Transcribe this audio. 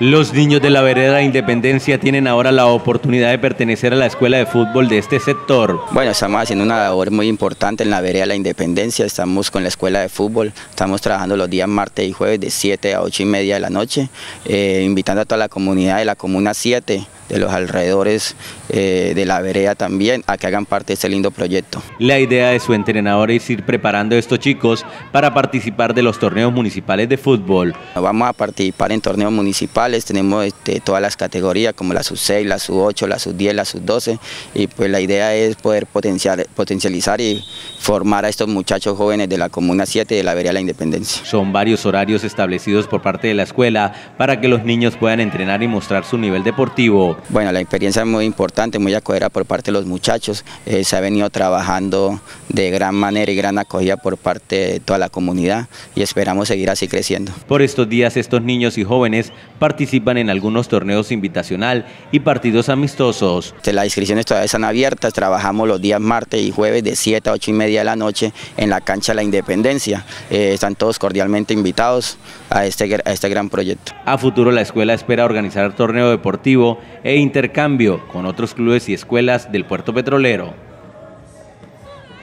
Los niños de la vereda Independencia tienen ahora la oportunidad de pertenecer a la escuela de fútbol de este sector. Bueno, estamos haciendo una labor muy importante en la vereda La Independencia, estamos con la escuela de fútbol, estamos trabajando los días martes y jueves de 7 a 8 y media de la noche, eh, invitando a toda la comunidad de la Comuna 7 de los alrededores eh, de la vereda también a que hagan parte de este lindo proyecto. La idea de su entrenador es ir preparando a estos chicos para participar de los torneos municipales de fútbol. Vamos a participar en torneos municipales, tenemos este, todas las categorías como la sub-6, la sub-8, la sub-10, la sub-12 y pues la idea es poder potenciar, potencializar y formar a estos muchachos jóvenes de la Comuna 7 de la Vereda de la Independencia. Son varios horarios establecidos por parte de la escuela para que los niños puedan entrenar y mostrar su nivel deportivo. Bueno, la experiencia es muy importante, muy acogida por parte de los muchachos. Eh, se ha venido trabajando de gran manera y gran acogida por parte de toda la comunidad y esperamos seguir así creciendo. Por estos días estos niños y jóvenes participan en algunos torneos invitacional y partidos amistosos. Las inscripciones todavía están abiertas, trabajamos los días martes y jueves de 7 a 8 y media de la noche en la cancha La Independencia. Eh, están todos cordialmente invitados a este, a este gran proyecto. A futuro la escuela espera organizar torneo deportivo e intercambio con otros clubes y escuelas del puerto petrolero.